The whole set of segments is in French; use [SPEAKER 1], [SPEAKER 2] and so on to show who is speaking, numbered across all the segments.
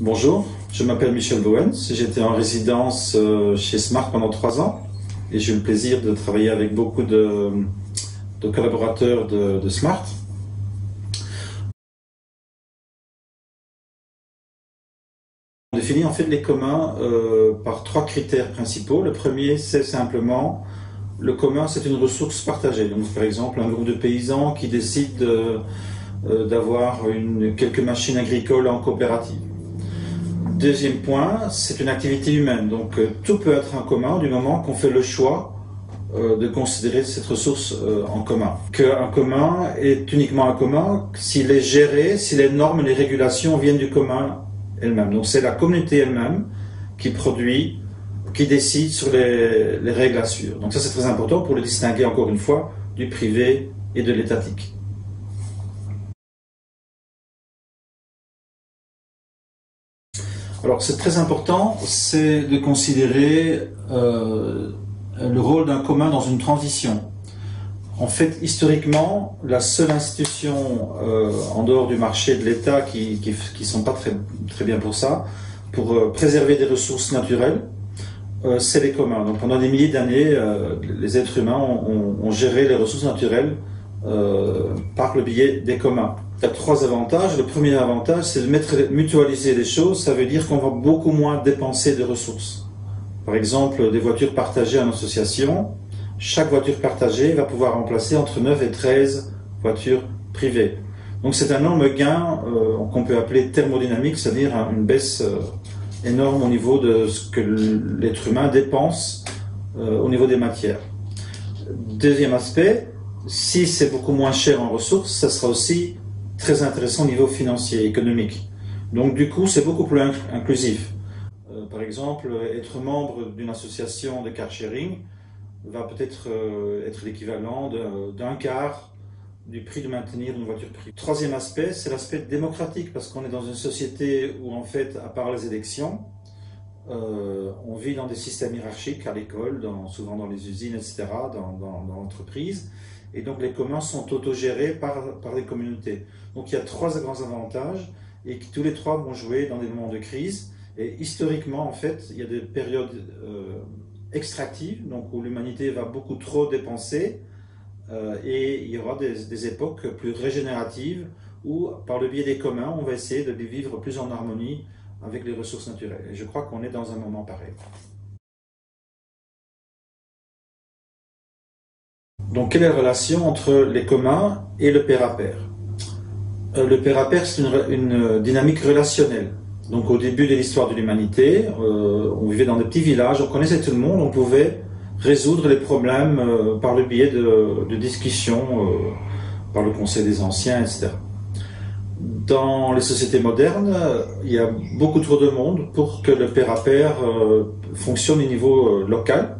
[SPEAKER 1] Bonjour, je m'appelle Michel Bowens, j'étais en résidence euh, chez Smart pendant trois ans et j'ai eu le plaisir de travailler avec beaucoup de, collaborateurs de, Smart. On définit en fait les communs euh, par trois critères principaux. Le premier, c'est simplement le commun, c'est une ressource partagée. Donc, par exemple, un groupe de paysans qui décide euh, d'avoir quelques machines agricoles en coopérative. Deuxième point, c'est une activité humaine. Donc euh, tout peut être en commun du moment qu'on fait le choix euh, de considérer cette ressource euh, en commun. Qu'un commun est uniquement un commun s'il est géré, si les normes, les régulations viennent du commun elle-même. Donc c'est la communauté elle-même qui produit, qui décide sur les, les règles à suivre. Donc ça c'est très important pour le distinguer encore une fois du privé et de l'étatique. Alors c'est très important, c'est de considérer euh, le rôle d'un commun dans une transition. En fait, historiquement, la seule institution euh, en dehors du marché de l'État qui ne sont pas très, très bien pour ça, pour euh, préserver des ressources naturelles, c'est les communs. Donc pendant des milliers d'années, les êtres humains ont, géré les ressources naturelles par le biais des communs. Il y a trois avantages. Le premier avantage, c'est de mutualiser les choses. Ça veut dire qu'on va beaucoup moins dépenser de ressources. Par exemple, des voitures partagées en association. Chaque voiture partagée va pouvoir remplacer entre 9 et 13 voitures privées. Donc c'est un énorme gain euh, qu'on peut appeler thermodynamique, c'est-à-dire une baisse euh, énorme au niveau de ce que l'être humain dépense euh, au niveau des matières. Deuxième aspect, si c'est beaucoup moins cher en ressources, ça sera aussi très intéressant au niveau financier, économique. Donc du coup, c'est beaucoup plus inclusif. Euh, par exemple, être membre d'une association de car sharing va peut-être euh, être l'équivalent d'un quart du prix de maintenir une voiture privée. Troisième aspect, c'est l'aspect démocratique, parce qu'on est dans une société où, en fait, à part les élections, euh, on vit dans des systèmes hiérarchiques à l'école, souvent dans les usines, etc., dans l'entreprise. Et donc les communs sont autogérés par, par les communautés. Donc il y a trois grands avantages et tous les trois vont jouer dans des moments de crise. Et historiquement, en fait, il y a des périodes euh, extractives, donc où l'humanité va beaucoup trop dépenser, euh, et il y aura des, des, époques plus régénératives où, par le biais des communs, on va essayer de vivre plus en harmonie avec les ressources naturelles. Et je crois qu'on est dans un moment pareil. Donc, quelle est la relation entre les communs et le père à père? Euh, Le père à père, c'est une, dynamique relationnelle. Donc, au début de l'histoire de l'humanité, euh, on vivait dans des petits villages, on connaissait tout le monde, on pouvait résoudre les problèmes euh, par le biais de, discussions, par le conseil des anciens, etc. Dans les sociétés modernes, il y a beaucoup trop de monde pour que le père à père fonctionne au niveau local.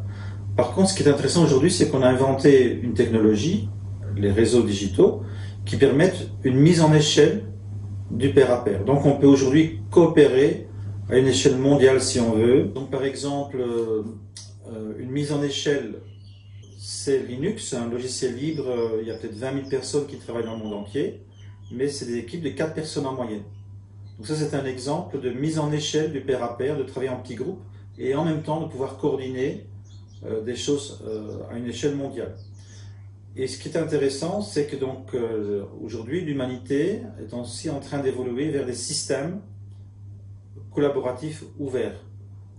[SPEAKER 1] Par contre, ce qui est intéressant aujourd'hui, c'est qu'on a inventé une technologie, les réseaux digitaux, qui permettent une mise en échelle du pair à pair. Donc on peut aujourd'hui coopérer à une échelle mondiale si on veut. Donc par exemple, euh, une mise en échelle, c'est Linux, un logiciel libre, euh, il y a peut-être 20 000 personnes qui travaillent dans le monde entier, mais c'est des équipes de 4 personnes en moyenne. Donc ça c'est un exemple de mise en échelle du pair à pair, de travailler en petits groupes et en même temps de pouvoir coordonner euh, des choses euh, à une échelle mondiale. Et ce qui est intéressant, c'est que donc euh, aujourd'hui l'humanité est aussi en train d'évoluer vers des systèmes collaboratifs ouverts,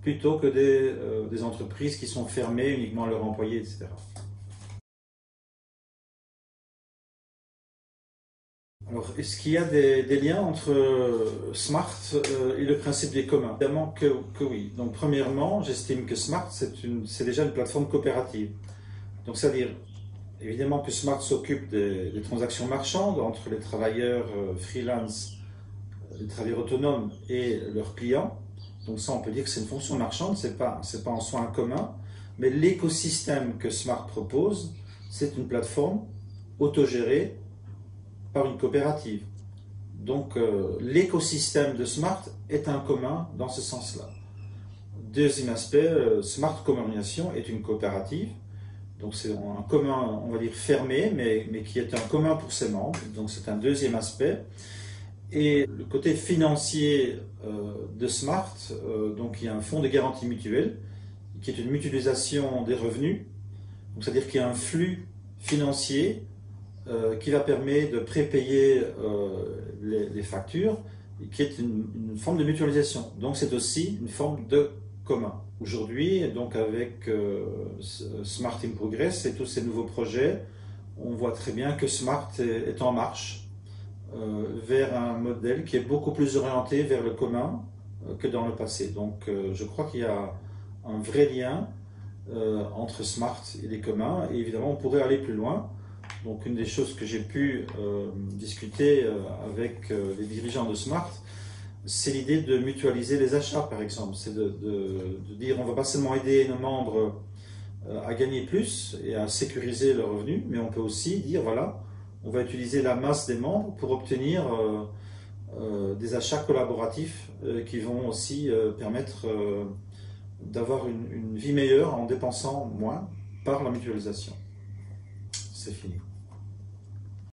[SPEAKER 1] plutôt que des entreprises qui sont fermées uniquement à leurs employés, etc. Alors, est-ce qu'il y a des, liens entre euh, Smart euh, et le principe des communs? Évidemment que, oui. Donc, premièrement, j'estime que Smart, c'est déjà une plateforme coopérative. Donc, c'est-à-dire, évidemment que Smart s'occupe des, transactions marchandes entre les travailleurs euh, freelance, les travailleurs autonomes et leurs clients. Donc, ça, on peut dire que c'est une fonction marchande, ce n'est pas, pas en soi un commun. Mais l'écosystème que Smart propose, c'est une plateforme autogérée par une coopérative. Donc euh, l'écosystème de Smart est un commun dans ce sens-là. Deuxième aspect, euh, Smart Communication est une coopérative. Donc c'est un commun, on va dire fermé, mais, mais qui est un commun pour ses membres. Donc c'est un deuxième aspect. Et le côté financier de Smart, donc il y a un fonds de garantie mutuelle qui est une mutualisation des revenus. C'est-à-dire qu'il y a un flux financier qui va permettre de prépayer les, factures, qui est une, forme de mutualisation. Donc c'est aussi une forme de commun. Aujourd'hui, donc avec euh, Smart in Progress et tous ces nouveaux projets, on voit très bien que Smart est, en marche euh, vers un modèle qui est beaucoup plus orienté vers le commun euh, que dans le passé. Donc je crois qu'il y a un vrai lien entre Smart et les communs et évidemment on pourrait aller plus loin. Donc une des choses que j'ai pu discuter avec les dirigeants de Smart, c'est l'idée de mutualiser les achats, par exemple. C'est de, dire on va pas seulement aider nos membres euh, à gagner plus et à sécuriser leurs revenus, mais on peut aussi dire voilà, on va utiliser la masse des membres pour obtenir euh, euh, des achats collaboratifs qui vont aussi permettre d'avoir une vie meilleure en dépensant moins par la mutualisation. C'est fini.